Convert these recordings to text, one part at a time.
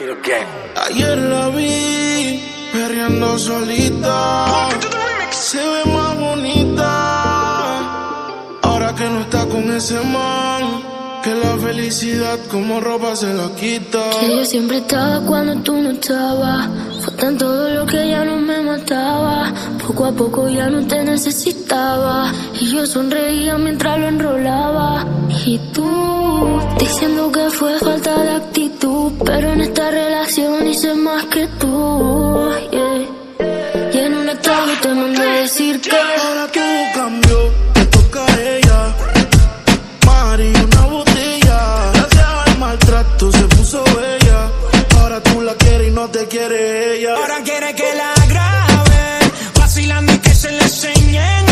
Ayer la vi perreando solita. Se ve más bonita. Ahora que no está con ese man. Que la felicidad como ropa se la quita. Que yo siempre estaba cuando tú no estabas. Fue tan todo lo que ya no me mataba. Poco a poco ya no te necesitaba. Y yo sonreía mientras lo enrolaba. Y tú diciendo que fue falta de actitud. Pero en esta relación hice más que tú. Y en un estado te mandé decir que. Ahora todo cambió, quiere que la grabe, vacilando y que se le él.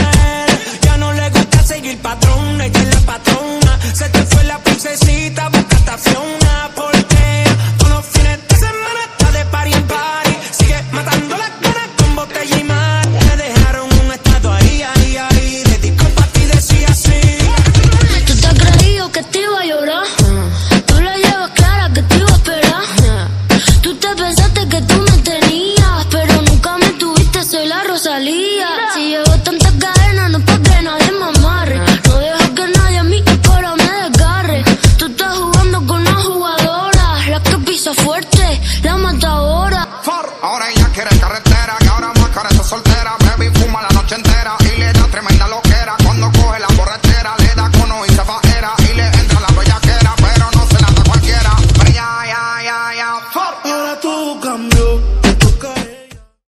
Ya no le gusta seguir patrón, ella la patrona. Se te fue la princesita, busca esta quiere carretera, que ahora más cara soltera.